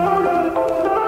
Oh, no, no, no.